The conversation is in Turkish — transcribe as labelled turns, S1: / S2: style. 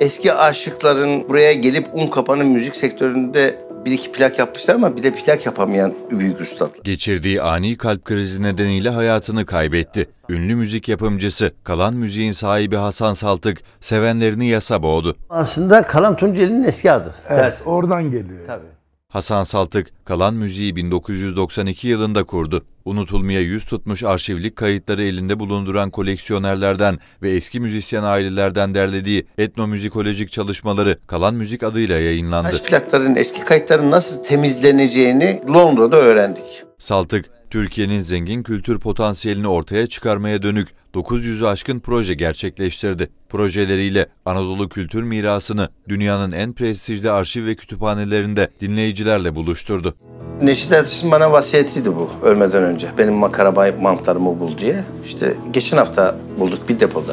S1: Eski aşıkların buraya gelip Unkapan'ın müzik sektöründe bir iki plak yapmışlar ama bir de plak yapamayan büyük üstadlar.
S2: Geçirdiği ani kalp krizi nedeniyle hayatını kaybetti. Ünlü müzik yapımcısı, kalan müziğin sahibi Hasan Saltık, sevenlerini yasa boğdu.
S3: Aslında Kalan Tunceli'nin eski adı.
S4: Evet,
S3: Dersim.
S4: oradan geliyor.
S3: Tabii.
S2: Hasan Saltık, kalan müziği 1992 yılında kurdu. Unutulmaya yüz tutmuş arşivlik kayıtları elinde bulunduran koleksiyonerlerden ve eski müzisyen ailelerden derlediği etnomüzikolojik çalışmaları Kalan Müzik adıyla yayınlandı.
S1: Taş plakların eski kayıtların nasıl temizleneceğini Londra'da öğrendik.
S2: Saltık, Türkiye'nin zengin kültür potansiyelini ortaya çıkarmaya dönük 900'ü aşkın proje gerçekleştirdi. Projeleriyle Anadolu kültür mirasını dünyanın en prestijli arşiv ve kütüphanelerinde dinleyicilerle buluşturdu.
S1: Neşet Ertaş'ın bana vasiyetiydi bu ölmeden önce. Benim makara mantlarımı bul diye. İşte geçen hafta bulduk bir depoda.